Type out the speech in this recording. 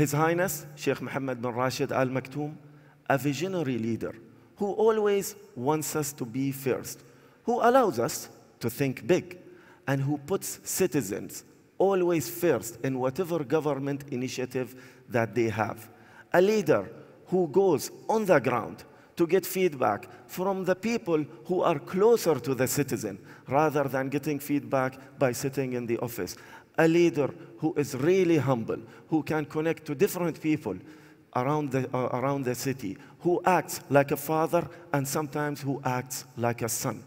His Highness Sheikh Mohammed bin Rashid Al Maktoum, a visionary leader who always wants us to be first, who allows us to think big, and who puts citizens always first in whatever government initiative that they have. A leader who goes on the ground to get feedback from the people who are closer to the citizen rather than getting feedback by sitting in the office. A leader who is really humble, who can connect to different people around the, uh, around the city, who acts like a father and sometimes who acts like a son.